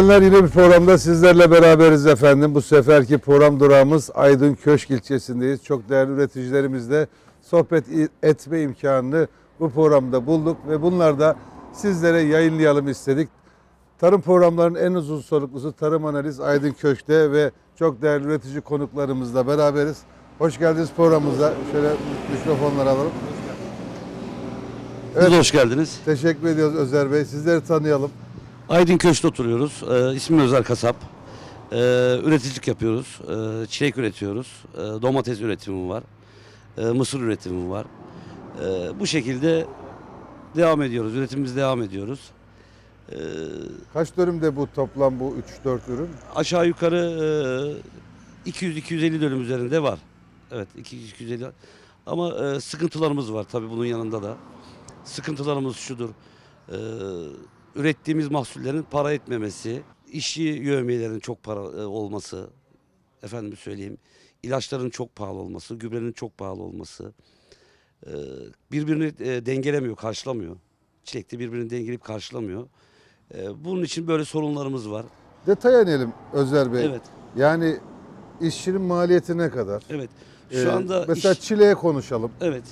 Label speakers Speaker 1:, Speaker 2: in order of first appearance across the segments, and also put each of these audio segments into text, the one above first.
Speaker 1: izleyenler yine bir programda sizlerle beraberiz efendim. Bu seferki program durağımız Aydın Köşk ilçesindeyiz. Çok değerli üreticilerimizle sohbet etme imkanını bu programda bulduk ve bunlar da sizlere yayınlayalım istedik. Tarım programlarının en uzun soluklusu Tarım Analiz Aydın Köşk'te ve çok değerli üretici konuklarımızla beraberiz. Hoş geldiniz programımıza. Şöyle mikrofonları alalım.
Speaker 2: Siz de hoş geldiniz.
Speaker 1: Teşekkür ediyoruz Özer Bey. Sizleri tanıyalım.
Speaker 2: Aydın Köşk'te oturuyoruz. Ee, ismim Özer Kasap. Ee, üreticilik yapıyoruz. Ee, çilek üretiyoruz. Ee, domates üretimim var. Ee, mısır üretimim var. Ee, bu şekilde devam ediyoruz. Üretimimiz devam ediyoruz. Ee,
Speaker 1: Kaç dönümde bu toplam bu 3-4 ürün?
Speaker 2: aşağı yukarı e, 200-250 dönüm üzerinde var. Evet 200-250. Ama e, sıkıntılarımız var tabii bunun yanında da. Sıkıntılarımız şudur. E, ürettiğimiz mahsullerin para etmemesi, işçi yövmiyelerin çok para e, olması, efendim söyleyeyim, ilaçların çok pahalı olması, gübrenin çok pahalı olması, e, birbirini e, dengelemiyor, karşılamıyor. Çilekte birbirini dengeleyip karşılamıyor. Bunun için böyle sorunlarımız var.
Speaker 1: Detaya inelim Özer Bey.
Speaker 2: Evet.
Speaker 1: Yani işçinin maliyeti ne kadar?
Speaker 2: Evet. Şu
Speaker 1: Ee,
Speaker 2: anda
Speaker 1: mesela
Speaker 2: iş-
Speaker 1: çileğe konuşalım.
Speaker 2: evet.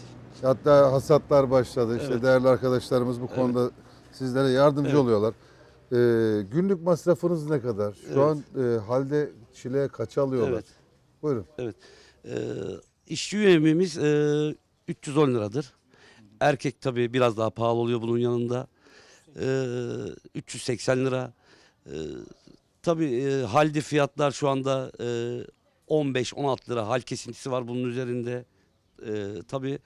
Speaker 1: Hatta hasatlar başladı. İşte
Speaker 2: Evet.
Speaker 1: değerli arkadaşlarımız bu
Speaker 2: Evet.
Speaker 1: Sizlere yardımcı
Speaker 2: Evet.
Speaker 1: oluyorlar. Ee, günlük masrafınız ne kadar? Şu
Speaker 2: Evet.
Speaker 1: an e, halde çileğe kaç alıyorlar?
Speaker 2: Evet.
Speaker 1: Buyurun.
Speaker 2: Ee, işçi üyemimiz e, 310 liradır. Erkek tabii biraz daha pahalı oluyor bunun yanında. Ee, 380 lira. Ee, tabii e, halde fiyatlar şu anda e, 15-16 lira hal kesintisi var bunun üzerinde. Ee, tabii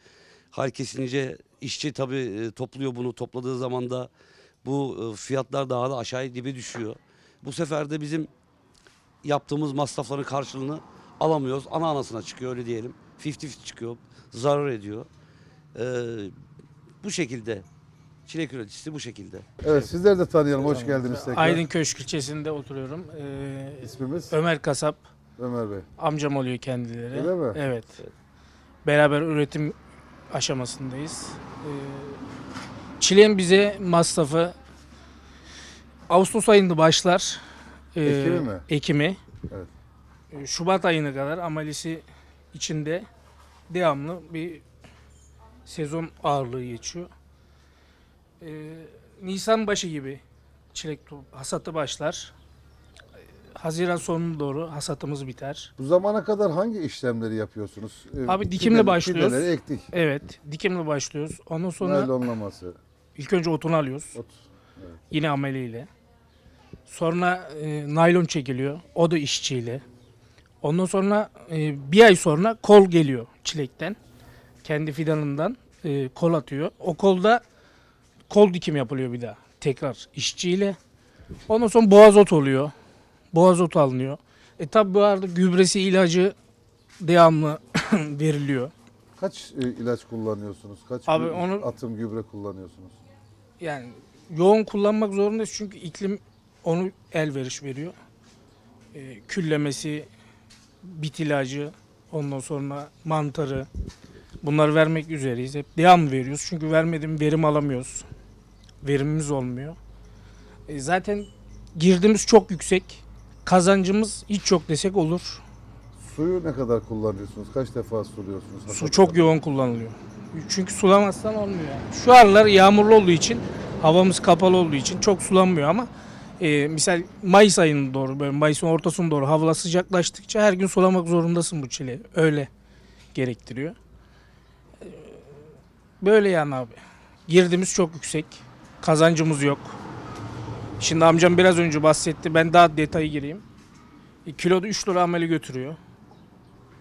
Speaker 2: hal kesince işçi tabii e, topluyor bunu topladığı zaman da bu e, fiyatlar daha da aşağıya dibe düşüyor. Bu sefer de bizim yaptığımız masrafların karşılığını alamıyoruz. Ana anasına çıkıyor öyle diyelim. 50-50 çıkıyor. Zarar ediyor. Ee, bu şekilde. Çilek üreticisi bu şekilde.
Speaker 1: Evet sizleri de tanıyalım. Hoş geldiniz tekrar.
Speaker 3: Aydın Köşk ilçesinde oturuyorum. Ee,
Speaker 1: İsmimiz
Speaker 3: Ömer Kasap
Speaker 1: Ömer Bey.
Speaker 3: amcam oluyor kendileri.
Speaker 1: Öyle mi?
Speaker 3: Evet. Beraber üretim aşamasındayız. Ee, çileğin bize masrafı Ağustos ayında başlar. Ee,
Speaker 1: Ekimi mi?
Speaker 3: Ekimi.
Speaker 1: Evet.
Speaker 3: Ee, Şubat ayına kadar amelisi içinde devamlı bir sezon ağırlığı geçiyor. Nisan başı gibi çilek hasatı başlar. Haziran sonuna doğru hasatımız biter.
Speaker 1: Bu zamana kadar hangi işlemleri yapıyorsunuz? Ee,
Speaker 3: Abi dikimle başlıyoruz.
Speaker 1: Fideleri ektik.
Speaker 3: Evet, dikimle başlıyoruz. Ondan sonra
Speaker 1: Naylonlaması.
Speaker 3: ilk önce otunu alıyoruz.
Speaker 1: Ot.
Speaker 3: Yine ameliyle. Sonra e, naylon çekiliyor. O da işçiyle. Ondan sonra e, bir ay sonra kol geliyor çilekten. Kendi fidanından e, kol atıyor. O kolda kol dikim yapılıyor bir daha. Tekrar işçiyle. Ondan sonra boğaz ot oluyor. Boğaz ot alınıyor. E tabi bu arada gübresi ilacı devamlı veriliyor.
Speaker 1: Kaç e, ilaç kullanıyorsunuz? Kaç
Speaker 3: Abi
Speaker 1: gü-
Speaker 3: onu-
Speaker 1: atım gübre kullanıyorsunuz?
Speaker 3: Yani yoğun kullanmak zorundayız çünkü iklim onu elveriş veriyor. Ee, küllemesi, bit ilacı, ondan sonra mantarı bunları vermek üzereyiz. Hep devam veriyoruz çünkü vermediğim verim alamıyoruz. Verimimiz olmuyor. E, zaten girdimiz çok yüksek. Kazancımız hiç yok desek olur.
Speaker 1: Suyu ne kadar kullanıyorsunuz? Kaç defa suluyorsunuz?
Speaker 3: Su
Speaker 1: Hasat
Speaker 3: çok yoğun kullanılıyor. Çünkü sulamazsan olmuyor yani. Şu aralar yağmurlu olduğu için, havamız kapalı olduğu için çok sulanmıyor ama e, misal Mayıs ayına doğru, böyle Mayıs'ın ortasına doğru havalar sıcaklaştıkça her gün sulamak zorundasın bu çileği. Öyle gerektiriyor. E, Böyle yani abi. Girdimiz çok yüksek. Kazancımız yok. Şimdi amcam biraz önce bahsetti. Ben daha detaya gireyim. E, kiloda 3 lira ameli götürüyor.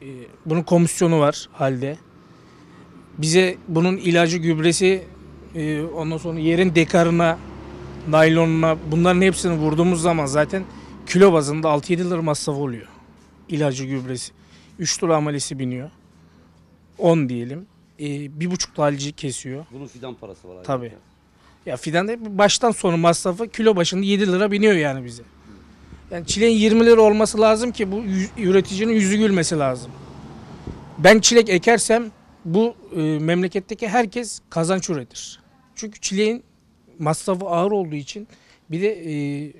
Speaker 3: E, bunun komisyonu var halde. Bize bunun ilacı, gübresi, e, ondan sonra yerin dekarına, naylonuna bunların hepsini vurduğumuz zaman zaten kilo bazında 6-7 lira masraf oluyor. İlacı, gübresi. 3 lira amelisi biniyor. 10 diyelim. E, bir buçuk halci kesiyor.
Speaker 2: Bunun fidan parası var.
Speaker 3: Tabii. Ya fidan da baştan sona masrafı kilo başında 7 lira biniyor yani bize. Yani çileğin 20 lira olması lazım ki bu üreticinin yüzü gülmesi lazım. Ben çilek ekersem bu e, memleketteki herkes kazanç üretir. Çünkü çileğin masrafı ağır olduğu için bir de e,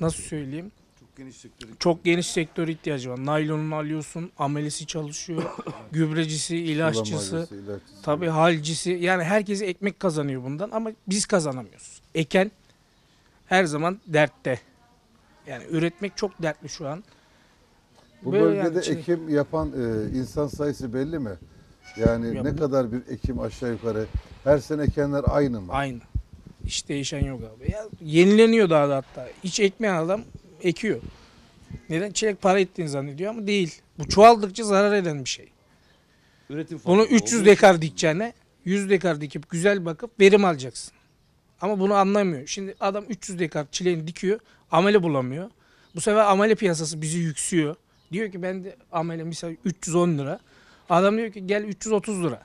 Speaker 3: nasıl söyleyeyim?
Speaker 1: Çok geniş sektör.
Speaker 3: Çok geniş sektör ihtiyacı var. Naylonunu alıyorsun, amelisi çalışıyor, gübrecisi, ilaççısı, tabii halcisi. Yani herkes ekmek kazanıyor bundan ama biz kazanamıyoruz. Eken her zaman dertte. Yani üretmek çok dertli şu an.
Speaker 1: Bu
Speaker 3: Böyle
Speaker 1: bölgede
Speaker 3: yani içine-
Speaker 1: ekim yapan e, insan sayısı belli mi? Yani
Speaker 3: Ya
Speaker 1: ne
Speaker 3: bu-
Speaker 1: kadar bir ekim aşağı yukarı? Her sene ekenler aynı mı?
Speaker 3: Aynı. Hiç değişen yok abi. Ya, yenileniyor daha da hatta. Hiç ekmeyen adam ekiyor. Neden? Çilek para ettiğini zannediyor ama değil. Bu çoğaldıkça zarar eden bir şey.
Speaker 2: Üretim
Speaker 3: Bunu
Speaker 2: farkı
Speaker 3: 300
Speaker 2: olduğu
Speaker 3: dekar dikeceğine 100 dekar dikip güzel bakıp verim alacaksın. Ama bunu anlamıyor. Şimdi adam 300 dekar çileğini dikiyor, amele bulamıyor. Bu sefer amele piyasası bizi yüksüyor. Diyor ki ben de amele misal 310 lira. Adam diyor ki gel 330 lira.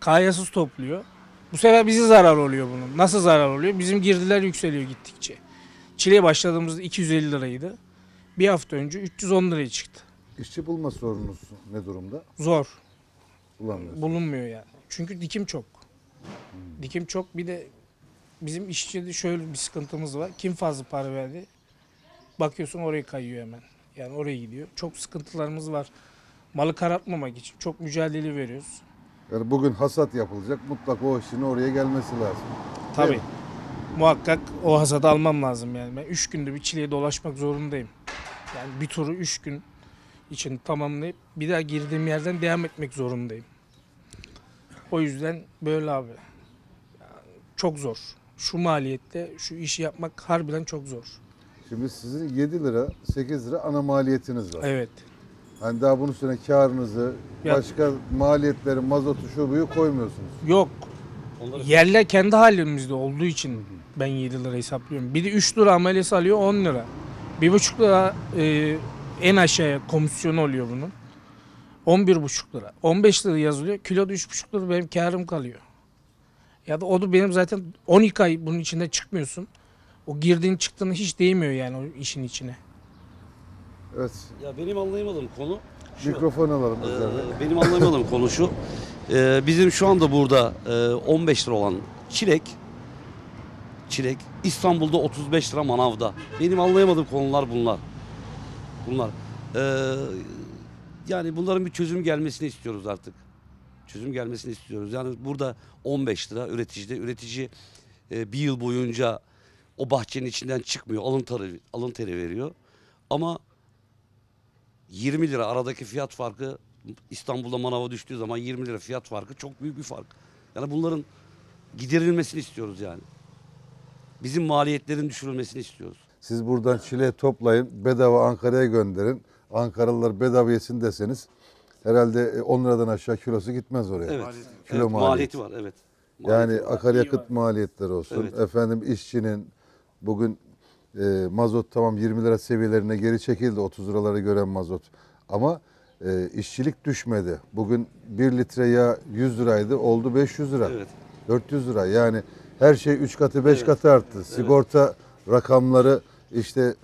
Speaker 3: Kayasız topluyor. Bu sefer bize zarar oluyor bunun. Nasıl zarar oluyor? Bizim girdiler yükseliyor gittikçe. Çileğe başladığımızda 250 liraydı. Bir hafta önce 310 liraya çıktı.
Speaker 1: İşçi bulma sorunuz ne durumda?
Speaker 3: Zor.
Speaker 1: Bulamıyorsunuz.
Speaker 3: bulunmuyor yani. Çünkü dikim çok. Dikim çok. Bir de bizim işçide şöyle bir sıkıntımız var. Kim fazla para verdi? Bakıyorsun oraya kayıyor hemen. Yani oraya gidiyor. Çok sıkıntılarımız var. Malı karartmamak için çok mücadele veriyoruz.
Speaker 1: Yani bugün hasat yapılacak. Mutlaka o işin oraya gelmesi lazım.
Speaker 3: Tabii. Muhakkak o hasadı almam lazım yani. Ben 3 günde bir çileğe dolaşmak zorundayım. Yani bir turu 3 gün için tamamlayıp bir daha girdiğim yerden devam etmek zorundayım. O yüzden böyle abi. Yani çok zor. Şu maliyette şu işi yapmak harbiden çok zor.
Speaker 1: Şimdi sizin 7 lira, 8 lira ana maliyetiniz var.
Speaker 3: Evet.
Speaker 1: Hani daha bunun üstüne karınızı,
Speaker 3: Ya-
Speaker 1: başka maliyetleri, mazotu, şu buyu koymuyorsunuz.
Speaker 3: Yok.
Speaker 2: Onları
Speaker 3: Yerler kendi halimizde olduğu için ben 7 lira hesaplıyorum. Bir de 3 lira amelesi alıyor 10 lira. 1,5 lira e, en aşağıya komisyon oluyor bunun. 11,5 lira. 15 lira yazılıyor. Kiloda 3,5 lira benim karım kalıyor. Ya da o da benim zaten 12 ay bunun içinde çıkmıyorsun. O girdiğin çıktığını hiç değmiyor yani o işin içine.
Speaker 1: Evet.
Speaker 2: Ya benim anlayamadığım konu şu.
Speaker 1: Mikrofon alalım
Speaker 2: Ee, benim anlayamadığım konu şu. Ee, bizim şu anda burada e, 15 lira olan çilek çilek İstanbul'da 35 lira manavda. Benim anlayamadığım konular bunlar. Bunlar. Ee, yani bunların bir çözüm gelmesini istiyoruz artık. Çözüm gelmesini istiyoruz. Yani burada 15 lira üreticide üretici e, bir yıl boyunca o bahçenin içinden çıkmıyor. Alın teri, alın teri veriyor. Ama 20 lira aradaki fiyat farkı İstanbul'da manava düştüğü zaman 20 lira fiyat farkı çok büyük bir fark. Yani bunların giderilmesini istiyoruz yani. Bizim maliyetlerin düşürülmesini istiyoruz.
Speaker 1: Siz buradan çile toplayın, bedava Ankara'ya gönderin. Ankaralılar bedava yesin deseniz herhalde e, 10 liradan aşağı kilosu gitmez oraya.
Speaker 2: Evet.
Speaker 1: Kilo
Speaker 2: evet,
Speaker 1: maliyeti.
Speaker 2: maliyeti var evet.
Speaker 1: Yani
Speaker 2: Maliyeti var.
Speaker 1: akaryakıt maliyetleri olsun.
Speaker 2: Evet.
Speaker 1: Efendim işçinin bugün e, mazot tamam 20 lira seviyelerine geri çekildi 30 liraları gören mazot. Ama e, işçilik düşmedi. Bugün 1 litre yağ 100 liraydı oldu 500 lira.
Speaker 2: Evet.
Speaker 1: 400 lira. Yani her şey 3 katı 5
Speaker 2: Evet.
Speaker 1: katı arttı. Sigorta rakamları işte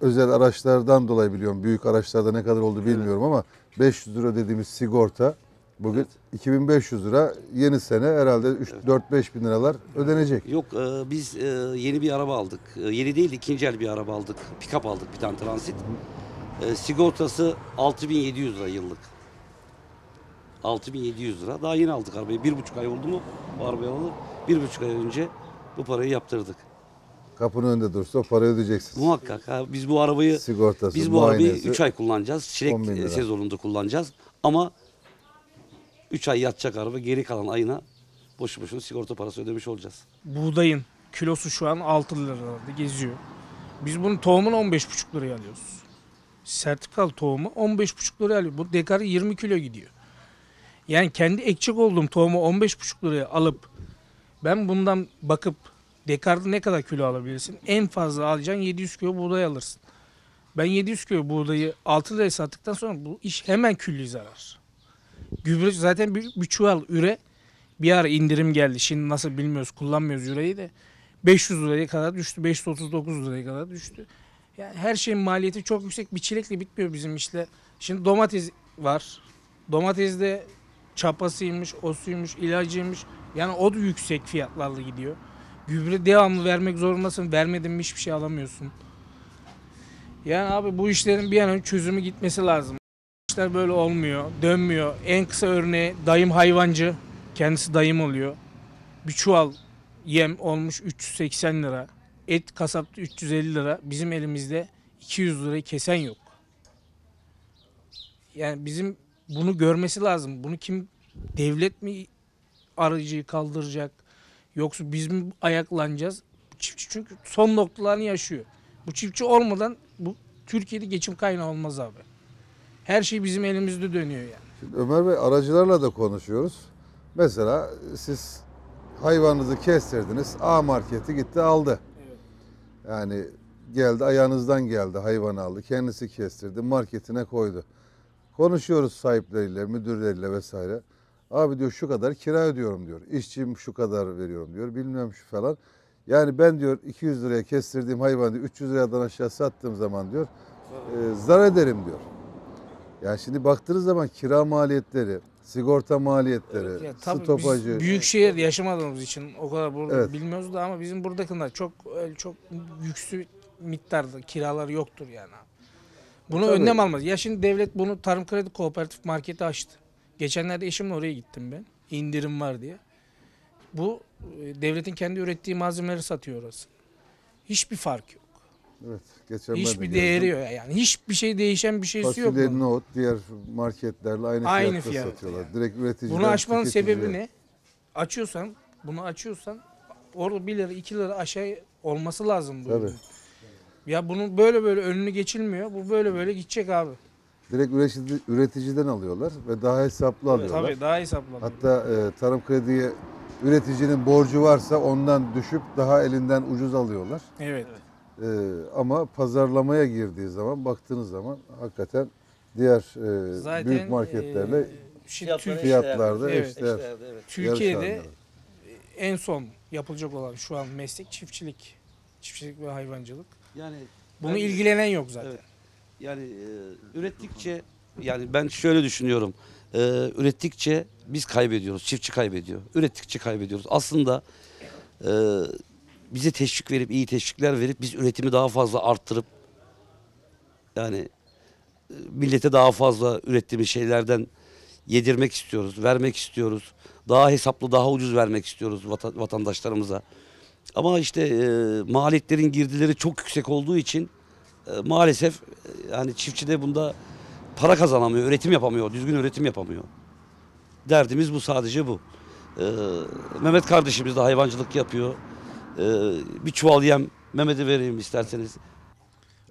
Speaker 1: özel araçlardan dolayı biliyorum. Büyük araçlarda ne kadar oldu bilmiyorum ama 500 lira dediğimiz sigorta bugün
Speaker 2: Evet.
Speaker 1: 2500 lira yeni sene herhalde 4-5 bin liralar ödenecek.
Speaker 2: Yok e, biz e, yeni bir araba aldık. E, yeni değil ikinci el bir araba aldık. Pikap aldık bir tane transit. E, sigortası 6700 lira yıllık. 6700 lira. Daha yeni aldık arabayı. Bir buçuk ay oldu mu bu arabayı alalı? Bir buçuk ay önce bu parayı yaptırdık.
Speaker 1: Kapının önünde dursa o parayı ödeyeceksiniz.
Speaker 2: Muhakkak. Ha, biz bu arabayı
Speaker 1: Sigortası,
Speaker 2: biz bu arabayı
Speaker 1: muayenesi.
Speaker 2: 3 ay kullanacağız.
Speaker 1: 10
Speaker 2: Çilek e, sezonunda kullanacağız. Ama 3 ay yatacak araba. Geri kalan ayına boşu boşuna sigorta parası ödemiş olacağız.
Speaker 3: Buğdayın kilosu şu an 6 liralarda geziyor. Biz bunun tohumunu 15,5 liraya alıyoruz. Sertifikalı tohumu 15,5 liraya alıyor. Bu dekarı 20 kilo gidiyor. Yani kendi ekecek olduğum tohumu 15,5 liraya alıp ben bundan bakıp dekarda ne kadar kilo alabilirsin? En fazla alacağın 700 kilo buğday alırsın. Ben 700 kilo buğdayı 6 liraya sattıktan sonra bu iş hemen külli zarar. Gübre zaten bir, bir çuval üre bir ara indirim geldi. Şimdi nasıl bilmiyoruz kullanmıyoruz üreyi de. 500 liraya kadar düştü. 539 liraya kadar düştü. Yani her şeyin maliyeti çok yüksek. Bir çilekle bitmiyor bizim işle. Şimdi domates var. Domatesde çapasıymış, o suymuş, ilacıymış. Yani o da yüksek fiyatlarla gidiyor. Gübre devamlı vermek zorundasın. Vermedin mi hiçbir şey alamıyorsun. Yani abi bu işlerin bir an önce çözümü gitmesi lazım. İşler böyle olmuyor, dönmüyor. En kısa örneği dayım hayvancı. Kendisi dayım oluyor. Bir çuval yem olmuş 380 lira. Et kasapta 350 lira. Bizim elimizde 200 lirayı kesen yok. Yani bizim bunu görmesi lazım. Bunu kim devlet mi aracıyı kaldıracak yoksa biz mi ayaklanacağız? Çiftçi çünkü son noktalarını yaşıyor. Bu çiftçi olmadan bu Türkiye'de geçim kaynağı olmaz abi. Her şey bizim elimizde dönüyor yani.
Speaker 1: Şimdi Ömer Bey aracılarla da konuşuyoruz. Mesela siz hayvanınızı kestirdiniz. A marketi gitti aldı. Yani geldi ayağınızdan geldi hayvanı aldı. Kendisi kestirdi marketine koydu. Konuşuyoruz sahipleriyle, müdürleriyle vesaire. Abi diyor şu kadar kira ödüyorum diyor. İşçim şu kadar veriyorum diyor. Bilmem şu falan. Yani ben diyor 200 liraya kestirdiğim hayvanı 300 liradan aşağı sattığım zaman diyor e, zarar ederim diyor. Yani şimdi baktığınız zaman kira maliyetleri, sigorta maliyetleri,
Speaker 3: Ya tabii
Speaker 1: stopajı.
Speaker 3: biz büyük şehir yaşamadığımız için o kadar burada
Speaker 1: Evet.
Speaker 3: bilmiyoruz da ama bizim buradakiler çok çok yüksü miktarda kiralar yoktur yani. Bunu
Speaker 1: Tabii.
Speaker 3: önlem almaz. Ya şimdi devlet bunu tarım kredi kooperatif marketi açtı. Geçenlerde eşimle oraya gittim ben. İndirim var diye. Bu e, devletin kendi ürettiği malzemeleri satıyor orası. Hiçbir fark yok.
Speaker 1: Evet, geçen de
Speaker 3: Hiçbir
Speaker 1: gezdim.
Speaker 3: değeri yok yani. Hiçbir şey değişen bir şeysi yok.
Speaker 1: Fasulye, nohut diğer marketlerle aynı,
Speaker 3: Aynı
Speaker 1: fiyatta
Speaker 3: fiyat
Speaker 1: satıyorlar.
Speaker 3: yani.
Speaker 1: Direkt üreticiden
Speaker 3: Bunu açmanın sebebi ne? Açıyorsan, bunu açıyorsan orada 1 lira 2 lira aşağı olması lazım.
Speaker 1: Tabii.
Speaker 3: ürünün. Ya bunun böyle böyle önünü geçilmiyor. Bu böyle böyle gidecek abi.
Speaker 1: Direkt üretici, üreticiden alıyorlar ve daha hesaplı alıyorlar.
Speaker 3: Tabii daha hesaplı.
Speaker 1: Hatta e, tarım krediye üreticinin borcu varsa ondan düşüp daha elinden ucuz alıyorlar.
Speaker 3: Evet.
Speaker 1: E, ama pazarlamaya girdiği zaman baktığınız zaman hakikaten diğer e,
Speaker 3: Zaten
Speaker 1: büyük marketlerle
Speaker 3: e, şimdi Tür-
Speaker 1: fiyatlarda
Speaker 3: Evet.
Speaker 1: eşdeğer.
Speaker 2: evet.
Speaker 3: Türkiye'de
Speaker 1: yarış
Speaker 3: en son yapılacak olan şu an meslek çiftçilik. Çiftçilik ve hayvancılık.
Speaker 2: Yani
Speaker 3: Bunu
Speaker 2: ben-
Speaker 3: ilgilenen yok zaten.
Speaker 2: Evet. Yani e, ürettikçe yani ben şöyle düşünüyorum. E, ürettikçe biz kaybediyoruz. Çiftçi kaybediyor. Ürettikçe kaybediyoruz. Aslında e, bize teşvik verip iyi teşvikler verip biz üretimi daha fazla arttırıp yani e, millete daha fazla ürettiğimiz şeylerden yedirmek istiyoruz, vermek istiyoruz. Daha hesaplı, daha ucuz vermek istiyoruz vata- vatandaşlarımıza. Ama işte e, maliyetlerin girdileri çok yüksek olduğu için e, maalesef e, yani çiftçi de bunda para kazanamıyor, üretim yapamıyor, düzgün üretim yapamıyor. Derdimiz bu sadece bu. E, Mehmet kardeşimiz de hayvancılık yapıyor. E, bir çuval yem Mehmet'e vereyim isterseniz.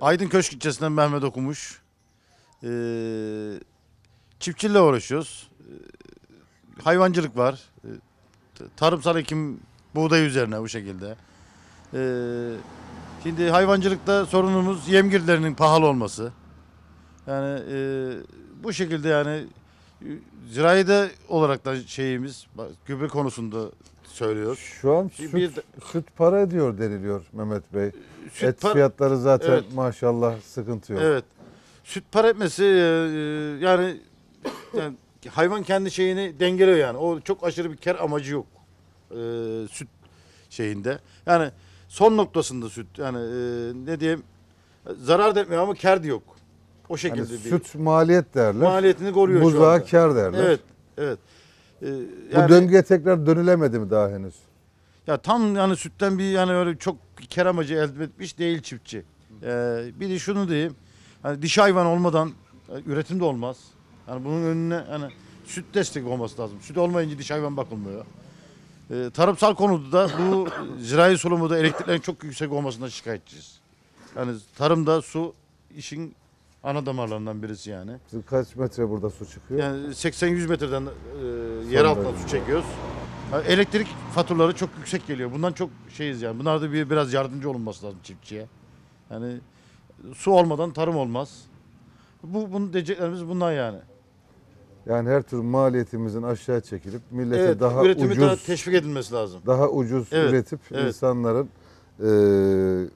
Speaker 4: Aydın Köşk ilçesinden Mehmet Okumuş. Ee, çiftçilikle uğraşıyoruz. Ee, hayvancılık var. Ee, tarımsal ekim buğday üzerine bu şekilde. Ee, şimdi hayvancılıkta sorunumuz yem girdilerinin pahalı olması. Yani e, bu şekilde yani e, ziraide olarak da şeyimiz gübre konusunda söylüyoruz.
Speaker 1: Şu an süt,
Speaker 4: bir
Speaker 1: süt para ediyor deniliyor Mehmet Bey.
Speaker 4: Süt
Speaker 1: Et
Speaker 4: par-
Speaker 1: fiyatları zaten
Speaker 4: Evet.
Speaker 1: maşallah sıkıntı yok.
Speaker 4: Evet. Süt para etmesi e, e, yani, yani hayvan kendi şeyini dengeliyor yani. O çok aşırı bir kar amacı yok. E, süt şeyinde. Yani son noktasında süt. Yani e, ne diyeyim zarar da etmiyor ama kar da yok. O şekilde bir
Speaker 1: süt maliyet derler.
Speaker 4: maliyetini koruyor şu
Speaker 1: Buzağa
Speaker 4: anda.
Speaker 1: kar derler.
Speaker 4: Evet. Evet. E,
Speaker 1: Bu
Speaker 4: yani-
Speaker 1: döngüye tekrar dönülemedi mi daha henüz?
Speaker 4: Ya tam yani sütten bir yani öyle çok kar amacı elde etmiş değil çiftçi. Ee, bir de şunu diyeyim. Hani dişi hayvan olmadan e, üretim de olmaz. Yani bunun önüne hani süt destek olması lazım. Süt olmayınca dişi hayvan bakılmıyor. Ee, tarımsal konuda da bu zirai sulumuda elektriklerin çok yüksek olmasından şikayetçiyiz. Yani tarımda su işin ana damarlarından birisi yani.
Speaker 1: Kaç metre burada su çıkıyor?
Speaker 4: Yani 80-100 metreden e, yer altından su çekiyoruz. Ha, Elektrik faturaları çok yüksek geliyor. Bundan çok şeyiz yani. Bunlar da bir biraz yardımcı olunması lazım çiftçiye. Yani su olmadan tarım olmaz. Bu bunu diyeceklerimiz bunlar yani.
Speaker 1: Yani her türlü maliyetimizin aşağı çekilip millete
Speaker 4: Evet,
Speaker 1: daha
Speaker 4: üretimi
Speaker 1: ucuz
Speaker 4: daha teşvik edilmesi lazım.
Speaker 1: daha ucuz
Speaker 4: Evet,
Speaker 1: üretip
Speaker 4: evet.
Speaker 1: insanların eee,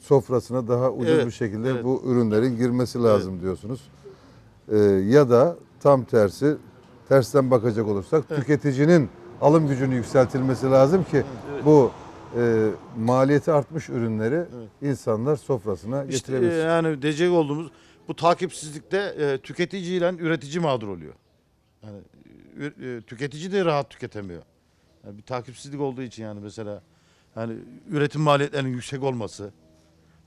Speaker 1: sofrasına daha ucuz
Speaker 4: Evet,
Speaker 1: bir şekilde
Speaker 4: evet.
Speaker 1: bu ürünlerin girmesi lazım diyorsunuz. Eee, ya da tam tersi tersten bakacak olursak
Speaker 4: Evet.
Speaker 1: tüketicinin alım gücünü yükseltilmesi lazım ki bu e, maliyeti artmış ürünleri
Speaker 4: Evet.
Speaker 1: insanlar sofrasına
Speaker 4: İşte
Speaker 1: getirebilsin.
Speaker 4: e, yani diyecek olduğumuz bu takipsizlikte e, tüketici ile üretici mağdur oluyor. Yani ü- e, tüketici de rahat tüketemiyor. Yani bir takipsizlik olduğu için yani mesela hani üretim maliyetlerinin yüksek olması.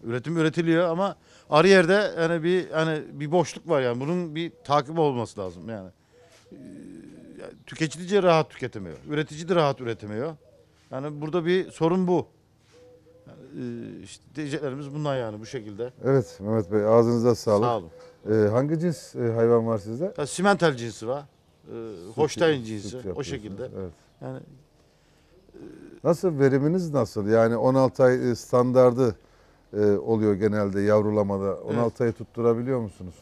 Speaker 4: Üretim üretiliyor ama arı yerde yani bir hani bir boşluk var yani bunun bir takip olması lazım yani. Ee, Tüketici de rahat tüketemiyor. Üretici de rahat üretemiyor. Yani burada bir sorun bu. Yani, e, işte diyeceklerimiz bunlar yani bu şekilde.
Speaker 1: Evet Mehmet Bey ağzınıza sağlık.
Speaker 4: Sağ olun.
Speaker 1: E, hangi cins e, hayvan var sizde?
Speaker 4: Ya, simental cinsi var. E, Holstein cinsi. O şekilde.
Speaker 1: Evet.
Speaker 4: Yani
Speaker 1: Nasıl veriminiz nasıl? Yani 16 ay e, standardı e, oluyor genelde yavrulamada. 16 ayı tutturabiliyor musunuz?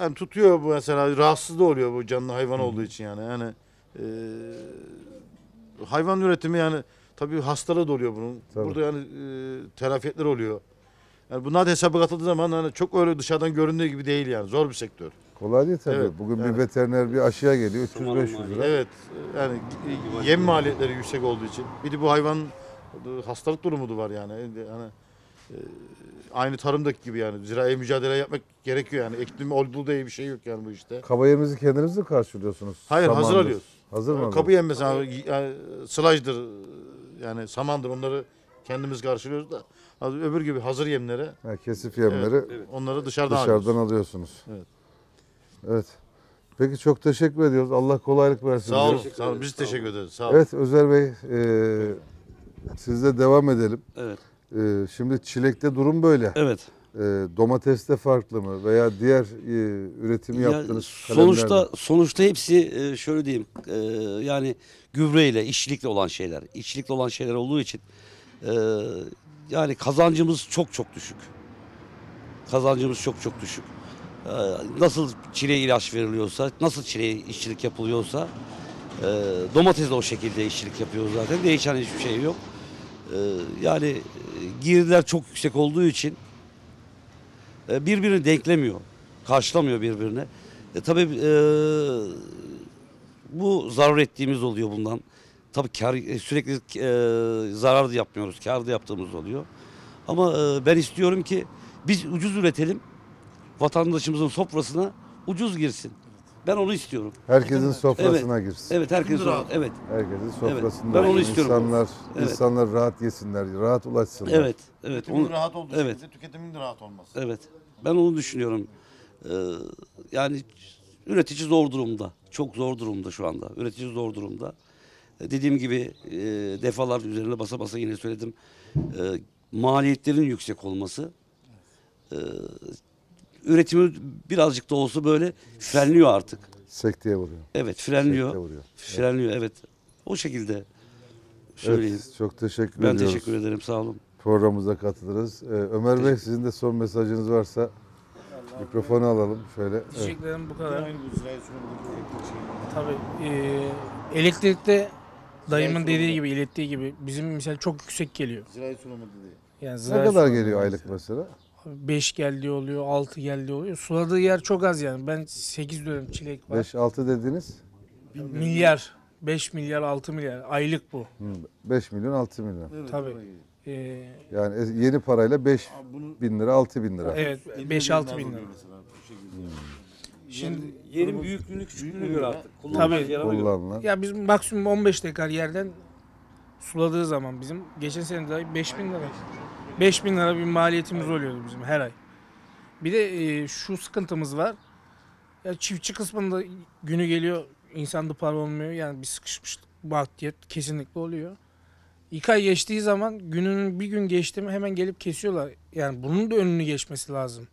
Speaker 4: Yani tutuyor bu mesela rahatsız da oluyor bu canlı hayvan olduğu için yani. Yani e, hayvan üretimi yani tabii hastalığı da oluyor bunun.
Speaker 1: Tabii.
Speaker 4: Burada yani e, telafiyetler oluyor. Yani bunlar da hesaba katıldığı zaman hani çok öyle dışarıdan göründüğü gibi değil yani. Zor bir sektör.
Speaker 1: Kolay değil tabii.
Speaker 4: Evet,
Speaker 1: Bugün
Speaker 4: yani.
Speaker 1: bir veteriner bir aşıya geliyor
Speaker 2: Zamanın
Speaker 1: 300-500 lira.
Speaker 4: Evet. Yani yem maliyetleri yüksek olduğu için. Bir de bu hayvan hastalık durumu da var yani. Yani aynı tarımdaki gibi yani. Zirai mücadele yapmak gerekiyor yani. Eklim olduğu diye bir şey yok yani bu işte.
Speaker 1: Kaba yerinizi kendiniz mi karşılıyorsunuz?
Speaker 4: Hayır hazır
Speaker 1: Samandır.
Speaker 4: alıyoruz.
Speaker 1: Hazır mı?
Speaker 4: Kapı yem mesela yani, sılajdır yani samandır onları kendimiz karşılıyoruz da öbür gibi hazır yemlere
Speaker 1: Ha, kesif yemleri
Speaker 4: onları dışarıdan,
Speaker 1: dışarıdan
Speaker 4: alıyoruz.
Speaker 1: alıyorsunuz.
Speaker 4: Evet.
Speaker 1: Evet. Peki çok teşekkür ediyoruz. Allah kolaylık versin.
Speaker 4: Sağ olun. Sağ olun. Biz teşekkür ederiz. Sağ olun.
Speaker 1: Evet Özer Bey, e, sizle devam edelim.
Speaker 2: Evet.
Speaker 1: E, şimdi çilekte durum böyle.
Speaker 2: Evet.
Speaker 1: E, domateste farklı mı veya diğer e, üretimi
Speaker 2: Ya,
Speaker 1: yaptığınız
Speaker 2: sonuçta
Speaker 1: kalemlerde?
Speaker 2: sonuçta hepsi e, şöyle diyeyim e, yani gübreyle işçilikle olan şeyler işçilikle olan şeyler olduğu için e, yani kazancımız çok çok düşük kazancımız çok çok düşük E, nasıl çileğe ilaç veriliyorsa nasıl çileğe işçilik yapılıyorsa e, domates de o şekilde işçilik yapıyor zaten değişen hiçbir şey yok yani e, girdiler çok yüksek olduğu için e, birbirini denklemiyor karşılamıyor birbirine. E, tabii e, bu zarar ettiğimiz oluyor bundan. Tabii kar, e, sürekli e, zarar da yapmıyoruz. Kar da yaptığımız oluyor. Ama e, ben istiyorum ki biz ucuz üretelim. Vatandaşımızın sofrasına ucuz girsin. Ben onu istiyorum.
Speaker 1: Herkesin sofrasına girsin.
Speaker 2: Evet herkes
Speaker 4: rahat.
Speaker 2: evet.
Speaker 1: Herkesin sofrasında.
Speaker 2: ben onu istiyorum.
Speaker 1: İnsanlar,
Speaker 2: Evet.
Speaker 1: insanlar rahat yesinler, rahat ulaşsınlar.
Speaker 2: Evet. Evet.
Speaker 4: Tüketimin
Speaker 2: Onu,
Speaker 4: rahat olduğu
Speaker 2: evet.
Speaker 4: şekilde tüketimin de rahat olması.
Speaker 2: Evet. Ben onu düşünüyorum. Ee, yani üretici zor durumda. Çok zor durumda şu anda. Üretici zor durumda. Ee, dediğim gibi e, defalar üzerine basa basa yine söyledim. Ee, maliyetlerin yüksek olması. Ee, üretimi birazcık da olsa böyle frenliyor artık.
Speaker 1: Sekteye vuruyor.
Speaker 2: Evet frenliyor.
Speaker 1: Sekteye vuruyor.
Speaker 2: Frenliyor evet. O şekilde söyleyeyim.
Speaker 1: Evet, çok teşekkür
Speaker 2: ben
Speaker 1: ediyoruz.
Speaker 2: teşekkür ederim sağ olun.
Speaker 1: Programımıza katılırız. Ee, Ömer Bey sizin de son mesajınız varsa mikrofonu alalım şöyle. Evet.
Speaker 3: Diyeceklerim bu kadar. Tabii e, elektrikte dayımın dediği gibi, ilettiği gibi bizim mesela çok yüksek geliyor.
Speaker 4: Zirai sunumu dedi.
Speaker 3: Yani
Speaker 1: Ne kadar geliyor aylık mesela?
Speaker 3: 5 geldiği oluyor, 6 geldiği oluyor. Suladığı yer çok az yani. Ben 8 dönüm çilek var.
Speaker 1: 5-6 dediniz.
Speaker 3: Milyar, 5 milyar, 6 milyar aylık bu.
Speaker 1: Hı, 5 milyon 6 milyon.
Speaker 4: Evet,
Speaker 3: Tabii.
Speaker 4: oraya geliyor.
Speaker 3: E,
Speaker 1: Yani es- yeni parayla 5
Speaker 4: Abi bunu
Speaker 1: bin lira 6 bin lira.
Speaker 3: evet, 5-6 bin lira.
Speaker 4: Mesela, bu şekilde.
Speaker 3: Şimdi
Speaker 2: Yerin büyüklüğünü küçüklüğünü
Speaker 4: göre
Speaker 2: artık.
Speaker 3: Tabii.
Speaker 1: Kullanılan.
Speaker 3: ya bizim maksimum 15 dekar yerden suladığı zaman bizim geçen sene de 5 bin lira. 5 bin lira bir maliyetimiz oluyordu bizim her ay. Bir de e, şu sıkıntımız var. Ya çiftçi kısmında günü geliyor insanda para olmuyor. Yani bir sıkışmışlık baktiyet kesinlikle oluyor. İki ay geçtiği zaman günün bir gün geçti mi hemen gelip kesiyorlar. Yani bunun da önünü geçmesi lazım.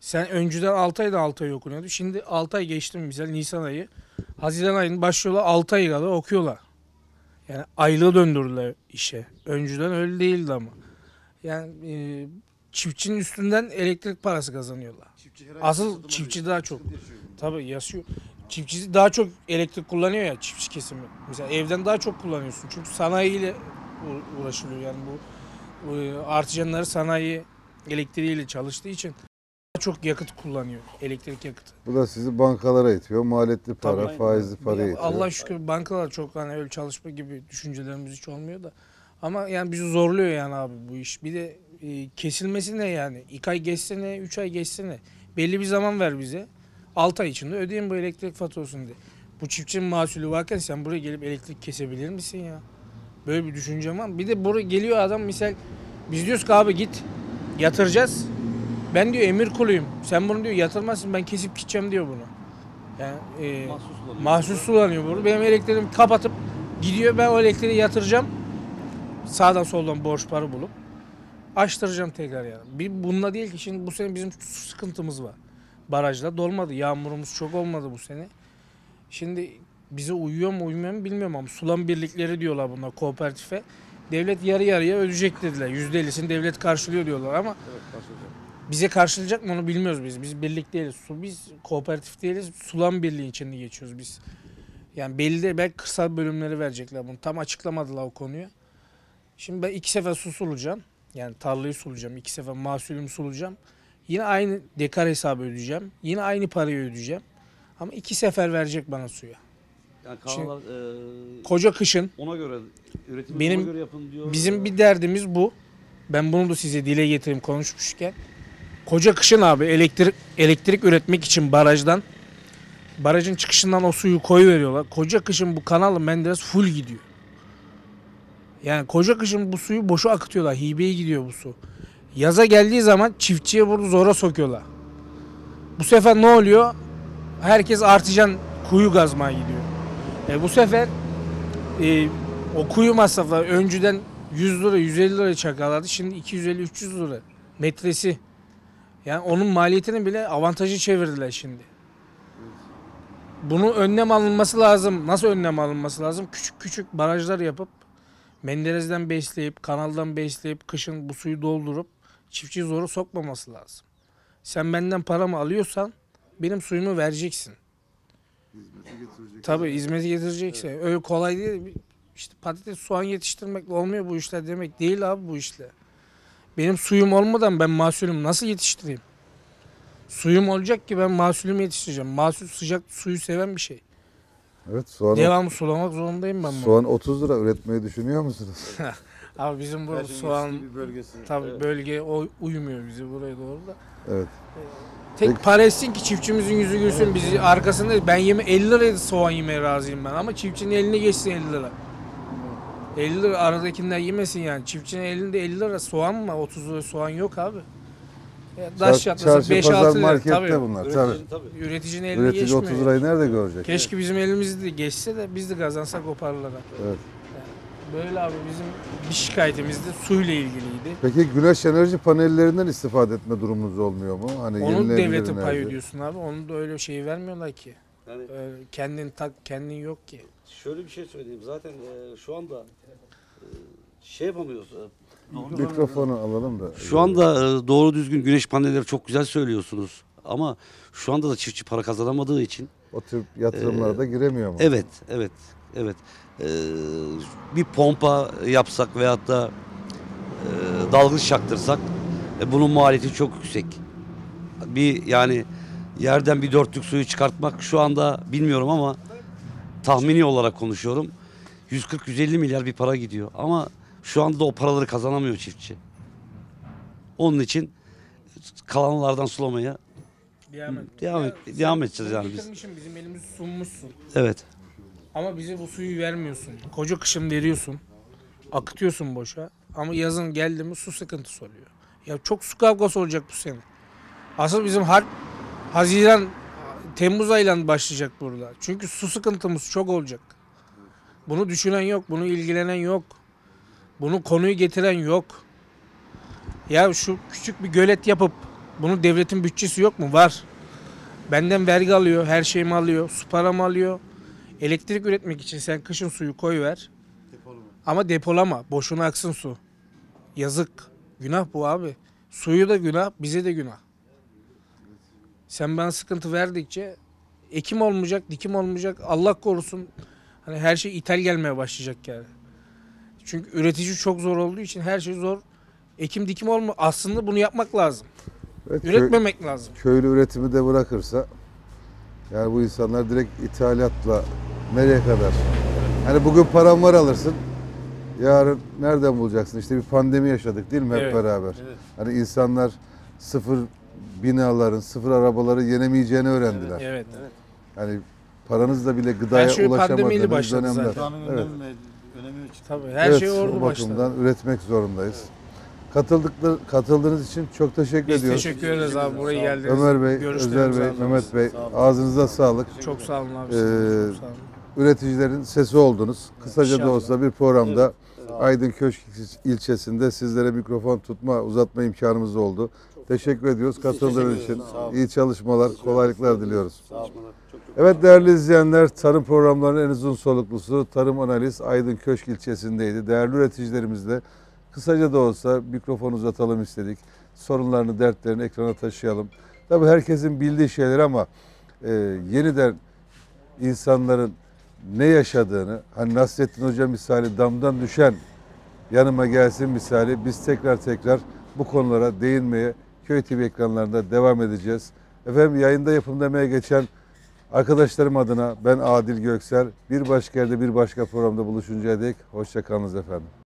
Speaker 3: Sen önceden 6 ayda 6 ay okunuyordu. Şimdi 6 ay geçti mi mesela Nisan ayı. Haziran ayının başlıyorlar 6 ay kadar okuyorlar. Yani aylığı döndürdüler işe. Önceden öyle değildi ama. Yani e, çiftçinin üstünden elektrik parası kazanıyorlar.
Speaker 4: Çiftçi
Speaker 3: Asıl çiftçi daha çok.
Speaker 4: Sıkıntı yaşıyor.
Speaker 3: Tabii yaşıyor. Çiftçi daha çok elektrik kullanıyor ya çiftçi kesimi. Mesela evden daha çok kullanıyorsun. Çünkü sanayiyle uğraşılıyor. Yani bu, bu articanları sanayi elektriğiyle çalıştığı için daha çok yakıt kullanıyor. Elektrik yakıtı.
Speaker 1: Bu da sizi bankalara itiyor. Maliyetli para,
Speaker 3: Tabii.
Speaker 1: faizli para itiyor.
Speaker 3: Allah şükür bankalar çok hani öyle çalışma gibi düşüncelerimiz hiç olmuyor da Ama yani bizi zorluyor yani abi bu iş. Bir de e, kesilmesi ne yani? 2 ay geçse ne, 3 ay geçse ne? Belli bir zaman ver bize. 6 ay içinde ödeyin bu elektrik faturasını de. Bu çiftçinin mahsulü varken sen buraya gelip elektrik kesebilir misin ya? Böyle bir düşüncem var. Bir de buraya geliyor adam misal biz diyoruz ki abi git yatıracağız. Ben diyor emir kuluyum. Sen bunu diyor yatırmazsın ben kesip gideceğim diyor bunu. Yani e, mahsus sulanıyor burada. Benim elektriğimi kapatıp gidiyor ben o elektriği yatıracağım. Sağdan soldan borç para bulup açtıracağım tekrar yani. Bir bununla değil ki şimdi bu sene bizim su sıkıntımız var. Barajda dolmadı. Yağmurumuz çok olmadı bu sene. Şimdi bize uyuyor mu uymuyor mu bilmiyorum ama sulan birlikleri diyorlar bunlar kooperatife. Devlet yarı yarıya ödeyecek dediler. %50'sini devlet karşılıyor diyorlar ama bize karşılayacak mı onu bilmiyoruz biz. Biz birlik değiliz. Su, biz kooperatif değiliz. Sulan birliği içinde geçiyoruz biz. Yani belli de belki kırsal bölümleri verecekler bunu. Tam açıklamadılar o konuyu. Şimdi ben iki sefer su sulayacağım. Yani tarlayı sulayacağım. iki sefer mahsulümü sulayacağım. Yine aynı dekar hesabı ödeyeceğim. Yine aynı parayı ödeyeceğim. Ama iki sefer verecek bana suya.
Speaker 2: Yani kanallar e,
Speaker 3: Koca kışın
Speaker 2: ona göre üretimi
Speaker 3: Benim-
Speaker 2: ona göre yapın diyor.
Speaker 3: Bizim bir derdimiz bu. Ben bunu da size dile getireyim konuşmuşken. Koca kışın abi elektrik elektrik üretmek için barajdan barajın çıkışından o suyu koyu veriyorlar. Koca kışın bu kanalı Menderes full gidiyor. Yani koca kışın bu suyu boşa akıtıyorlar. Hibeye gidiyor bu su. Yaza geldiği zaman çiftçiye bunu zora sokuyorlar. Bu sefer ne oluyor? Herkes artijan kuyu gazmaya gidiyor. E bu sefer e, o kuyu masrafları önceden 100 lira 150 lira çakarlardı. Şimdi 250-300 lira metresi. Yani onun maliyetini bile avantajı çevirdiler şimdi. Bunun önlem alınması lazım. Nasıl önlem alınması lazım? Küçük küçük barajlar yapıp Menderes'den besleyip, kanaldan besleyip, kışın bu suyu doldurup çiftçi zoru sokmaması lazım. Sen benden paramı alıyorsan benim suyumu vereceksin. Tabii hizmeti getireceksin. Öyle kolay değil. İşte patates, soğan yetiştirmekle olmuyor bu işler demek değil abi bu işler. Benim suyum olmadan ben mahsulümü nasıl yetiştireyim? Suyum olacak ki ben mahsulümü yetiştireceğim. Mahsul sıcak suyu seven bir şey.
Speaker 1: Evet soğan,
Speaker 3: Devamlı sulamak zorundayım ben bunu.
Speaker 1: soğan 30 lira üretmeyi düşünüyor musunuz?
Speaker 3: Abi bizim burada soğan
Speaker 4: bölgesi.
Speaker 3: tabii bölge o uymuyor bize buraya doğru da.
Speaker 1: Evet.
Speaker 3: Tek
Speaker 1: Peki.
Speaker 3: para etsin ki çiftçimizin yüzü gülsün. Bizi arkasında ben yeme 50 liraya soğan yemeye razıyım ben ama çiftçinin eline geçsin 50 lira. 50 lira aradakinden yemesin yani. Çiftçinin elinde 50 lira soğan mı? 30 lira soğan yok abi.
Speaker 1: Çar-
Speaker 3: çatlasa
Speaker 1: Çarşı
Speaker 3: 5-6
Speaker 1: pazar
Speaker 3: lira.
Speaker 1: markette
Speaker 3: Tabii.
Speaker 1: bunlar. Tabii.
Speaker 2: Üreticinin tabii.
Speaker 3: Üreticinin eline
Speaker 1: Üretici
Speaker 3: geçmiyor.
Speaker 1: 30 lirayı nerede görecek?
Speaker 3: Keşke bizim elimizde de geçse de biz de kazansak o paralara.
Speaker 1: Evet.
Speaker 3: Böyle abi bizim bir şikayetimiz de suyla ilgiliydi.
Speaker 1: Peki güneş enerji panellerinden istifade etme durumunuz olmuyor mu? Hani
Speaker 3: Onun devletin pay
Speaker 1: enerji.
Speaker 3: ödüyorsun abi. Onu da öyle şeyi vermiyorlar ki.
Speaker 2: Yani
Speaker 3: Öyle kendin tak kendin yok ki.
Speaker 2: şöyle bir şey söyleyeyim. Zaten e, şu anda e, şey yapamıyoruz. e,
Speaker 1: Mikrofonu alalım da.
Speaker 2: Şu anda e, doğru düzgün güneş panelleri çok güzel söylüyorsunuz. Ama şu anda da çiftçi para kazanamadığı için
Speaker 1: o tür yatırımlara da giremiyor mu?
Speaker 2: evet, evet, evet. E, bir pompa yapsak veyahut da e, dalgıç çaktırsak e, bunun maliyeti çok yüksek. Bir yani yerden bir dörtlük suyu çıkartmak şu anda bilmiyorum ama tahmini olarak konuşuyorum. 140-150 milyar bir para gidiyor. Ama şu anda da o paraları kazanamıyor çiftçi. Onun için kalanlardan sulamaya
Speaker 3: Devam et.
Speaker 2: devam, et,
Speaker 3: Ya
Speaker 2: devam edeceğiz yani biz.
Speaker 3: bizim elimizi sunmuşsun.
Speaker 2: Evet.
Speaker 3: Ama bize bu suyu vermiyorsun. Koca kışın veriyorsun. Akıtıyorsun boşa. Ama yazın geldi mi su sıkıntısı oluyor. Ya çok su kavgası olacak bu sene. Asıl bizim harp Haziran Temmuz ayıyla başlayacak burada. Çünkü su sıkıntımız çok olacak. Bunu düşünen yok, bunu ilgilenen yok. Bunu konuyu getiren yok. Ya şu küçük bir gölet yapıp bunu devletin bütçesi yok mu? Var. Benden vergi alıyor, her şeyimi alıyor, su paramı alıyor. Elektrik üretmek için sen kışın suyu koy ver. Ama depolama. Boşuna aksın su. Yazık. Günah bu abi. Suyu da günah, bize de günah. Sen bana sıkıntı verdikçe ekim olmayacak, dikim olmayacak. Allah korusun. Hani her şey ithal gelmeye başlayacak yani. Çünkü üretici çok zor olduğu için her şey zor. Ekim dikim olma. Aslında bunu yapmak lazım.
Speaker 1: Evet, köy-
Speaker 3: Üretmemek lazım.
Speaker 1: köylü üretimi de bırakırsa yani bu insanlar direkt ithalatla nereye kadar? Hani bugün param var alırsın. yarın nereden bulacaksın? İşte bir pandemi yaşadık değil mi hep
Speaker 3: Evet,
Speaker 1: beraber? Hani insanlar sıfır binaların, sıfır arabaları yenemeyeceğini öğrendiler.
Speaker 3: Evet.
Speaker 1: Hani paranızla bile gıdaya
Speaker 3: Her şey
Speaker 1: ulaşamadığınız
Speaker 3: pandemiyle başladı
Speaker 1: dönemler.
Speaker 3: zaten.
Speaker 1: Evet.
Speaker 4: İçin.
Speaker 3: Tabii her
Speaker 1: evet,
Speaker 3: şey orada
Speaker 1: bakımdan
Speaker 3: başladı.
Speaker 1: üretmek zorundayız. Katıldıkları, katıldığınız için çok teşekkür
Speaker 3: Biz
Speaker 1: ediyoruz.
Speaker 3: teşekkür ederiz abi buraya geldiniz.
Speaker 1: Ömer Bey, Özer Bey. Mehmet Bey ağzınıza sağlık.
Speaker 3: Çok sağ olun abi.
Speaker 1: Ee,
Speaker 3: çok sağ olun.
Speaker 1: Üreticilerin sesi oldunuz. Kısaca da
Speaker 3: İnşallah.
Speaker 1: olsa bir programda Aydın Köşk ilçesinde sizlere mikrofon tutma, uzatma imkanımız oldu. Teşekkür ediyoruz katıldığınız için. İyi çalışmalar, kolaylıklar diliyoruz. Evet değerli izleyenler, tarım programlarının en uzun soluklusu Tarım Analiz Aydın Köşk ilçesindeydi. Değerli üreticilerimizle kısaca da olsa mikrofon uzatalım istedik. Sorunlarını, dertlerini ekrana taşıyalım. Tabii herkesin bildiği şeyler ama e, yeniden insanların ne yaşadığını, hani Nasrettin Hoca misali damdan düşen yanıma gelsin misali biz tekrar tekrar bu konulara değinmeye Köy TV ekranlarında devam edeceğiz. Efendim yayında yapımda emeğe geçen arkadaşlarım adına ben Adil Göksel. Bir başka yerde bir başka programda buluşuncaya dek hoşçakalınız efendim.